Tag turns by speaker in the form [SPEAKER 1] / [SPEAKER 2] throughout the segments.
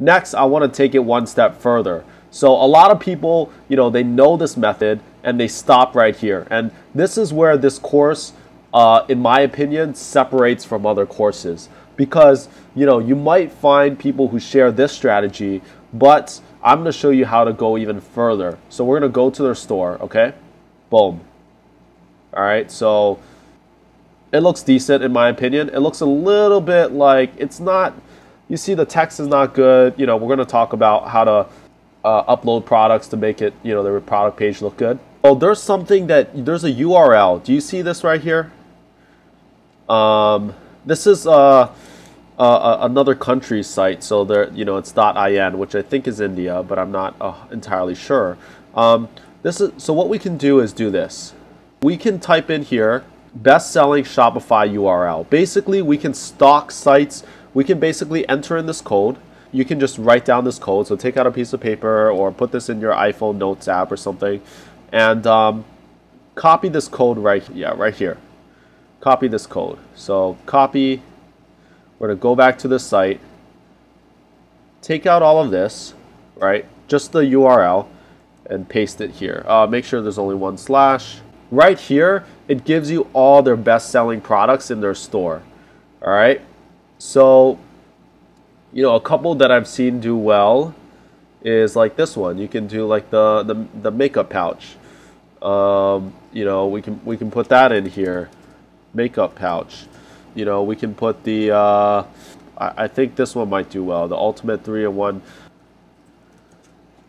[SPEAKER 1] Next, I want to take it one step further. So a lot of people, you know, they know this method and they stop right here. And this is where this course, uh, in my opinion, separates from other courses because, you know, you might find people who share this strategy, but I'm going to show you how to go even further. So we're going to go to their store, okay? Boom. All right, so it looks decent in my opinion. It looks a little bit like it's not, you see the text is not good. You know, we're going to talk about how to uh, upload products to make it, you know, the product page look good. Oh, there's something that, there's a URL. Do you see this right here? Um, this is uh, uh, another country's site. So there, you know, it's .in, which I think is India, but I'm not uh, entirely sure. Um, this is, so what we can do is do this. We can type in here, best-selling Shopify URL. Basically, we can stock sites. We can basically enter in this code you can just write down this code. So take out a piece of paper or put this in your iPhone Notes app or something, and um, copy this code right yeah right here. Copy this code. So copy. We're gonna go back to the site. Take out all of this, right? Just the URL, and paste it here. Uh, make sure there's only one slash. Right here, it gives you all their best-selling products in their store. All right. So you know, a couple that I've seen do well is like this one. You can do like the the, the makeup pouch. Um, you know, we can we can put that in here, makeup pouch. You know, we can put the. Uh, I, I think this one might do well. The ultimate three in one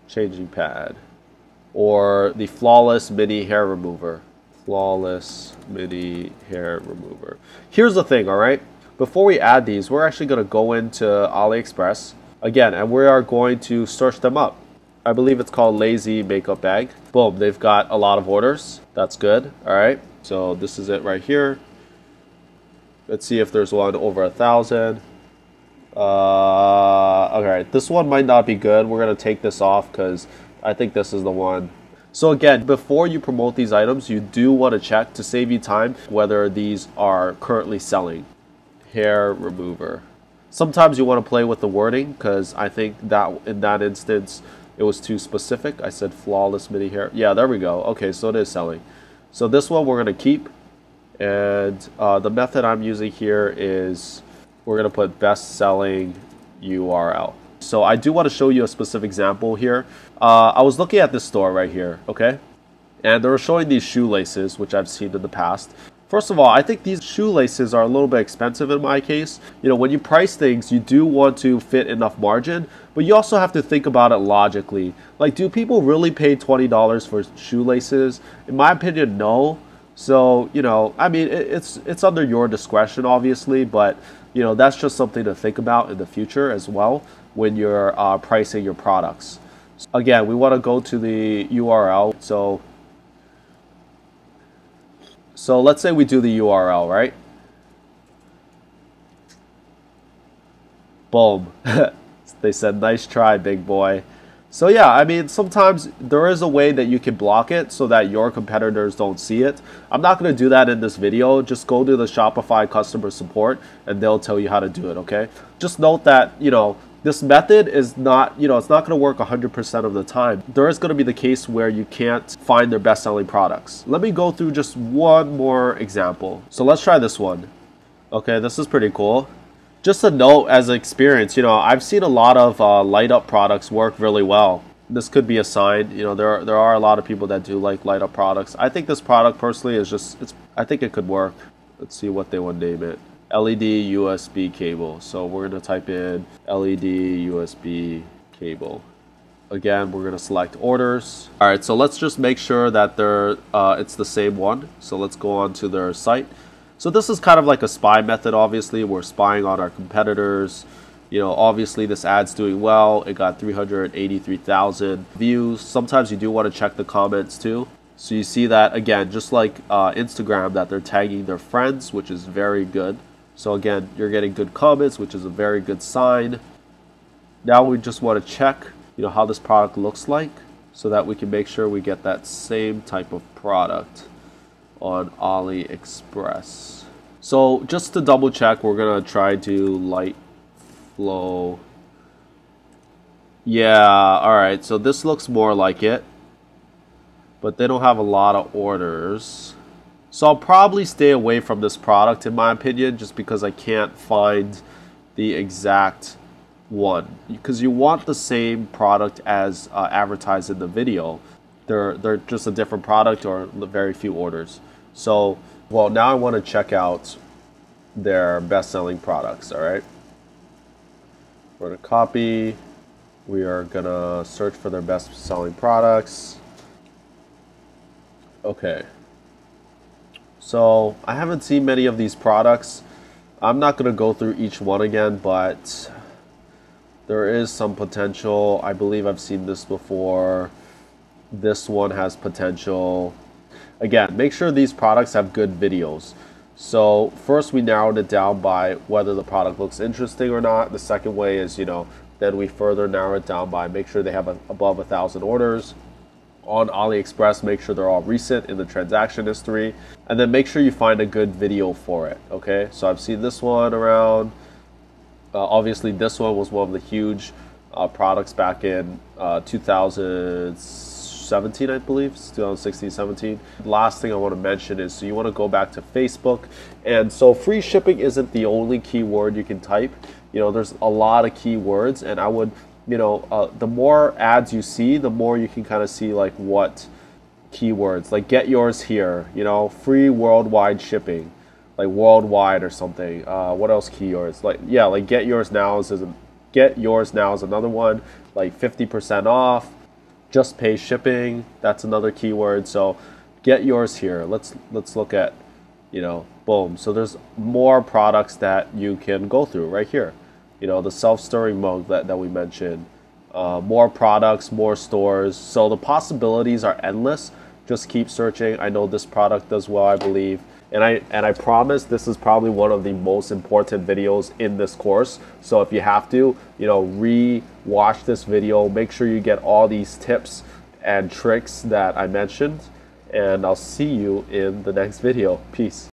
[SPEAKER 1] changing pad, or the flawless mini hair remover. Flawless mini hair remover. Here's the thing, all right before we add these, we're actually going to go into AliExpress again, and we are going to search them up. I believe it's called Lazy Makeup Bag. Boom, they've got a lot of orders. That's good. All right, so this is it right here. Let's see if there's one over a thousand. Uh, all right, this one might not be good. We're gonna take this off because I think this is the one. So again, before you promote these items, you do want to check to save you time whether these are currently selling hair remover. Sometimes you want to play with the wording because I think that in that instance it was too specific. I said flawless mini hair. Yeah, there we go. Okay, so it is selling. So this one we're going to keep. And uh, the method I'm using here is we're going to put best selling URL. So I do want to show you a specific example here. Uh, I was looking at this store right here, okay? And they were showing these shoelaces, which I've seen in the past. First of all, I think these shoelaces are a little bit expensive in my case. You know, when you price things, you do want to fit enough margin, but you also have to think about it logically. Like, do people really pay $20 for shoelaces? In my opinion, no. So, you know, I mean, it's it's under your discretion, obviously, but you know, that's just something to think about in the future as well when you're uh, pricing your products. Again, we want to go to the URL. So so let's say we do the URL, right? Boom. they said, nice try, big boy. So yeah, I mean, sometimes there is a way that you can block it so that your competitors don't see it. I'm not going to do that in this video. Just go to the Shopify customer support and they'll tell you how to do it, okay? Just note that, you know, this method is not, you know, it's not going to work 100% of the time. There is going to be the case where you can't find their best selling products. Let me go through just one more example. So let's try this one. Okay, this is pretty cool. Just a note as an experience, you know, I've seen a lot of uh, light up products work really well. This could be a sign, you know, there are, there are a lot of people that do like light up products. I think this product personally is just, it's, I think it could work. Let's see what they would name it. LED USB cable. So we're going to type in LED USB cable. Again, we're going to select orders. All right, so let's just make sure that they're, uh, it's the same one. So let's go on to their site. So this is kind of like a spy method, obviously. We're spying on our competitors. You know, obviously this ad's doing well. It got 383,000 views. Sometimes you do want to check the comments too. So you see that, again, just like uh, Instagram, that they're tagging their friends, which is very good. So again, you're getting good comments, which is a very good sign. Now we just want to check, you know, how this product looks like so that we can make sure we get that same type of product on AliExpress. So just to double check, we're going to try to light flow Yeah, alright, so this looks more like it. But they don't have a lot of orders. So I'll probably stay away from this product in my opinion, just because I can't find the exact one. Because you want the same product as uh, advertised in the video. They're, they're just a different product or very few orders. So, well, now I want to check out their best-selling products, all right? We're going to copy we are gonna search for their best selling products. Okay. So I haven't seen many of these products. I'm not gonna go through each one again, but there is some potential. I believe I've seen this before. This one has potential. Again, make sure these products have good videos. So first we narrowed it down by whether the product looks interesting or not. The second way is, you know, then we further narrow it down by make sure they have a, above a thousand orders on AliExpress. Make sure they're all recent in the transaction history, and then make sure you find a good video for it. Okay, so I've seen this one around. Uh, obviously, this one was one of the huge uh, products back in uh, 2017, I believe, 2016, 17. last thing I want to mention is so you want to go back to Facebook, and so free shipping isn't the only keyword you can type you know there's a lot of keywords and i would you know uh, the more ads you see the more you can kind of see like what keywords like get yours here you know free worldwide shipping like worldwide or something uh, what else keywords like yeah like get yours now is, a, get yours now is another one like 50% off just pay shipping that's another keyword so get yours here let's let's look at you know boom so there's more products that you can go through right here you know, the self-stirring mug that, that we mentioned, uh, more products, more stores. So the possibilities are endless. Just keep searching. I know this product does well, I believe. And I and I promise this is probably one of the most important videos in this course. So if you have to, you know, re-watch this video, make sure you get all these tips and tricks that I mentioned. And I'll see you in the next video. Peace.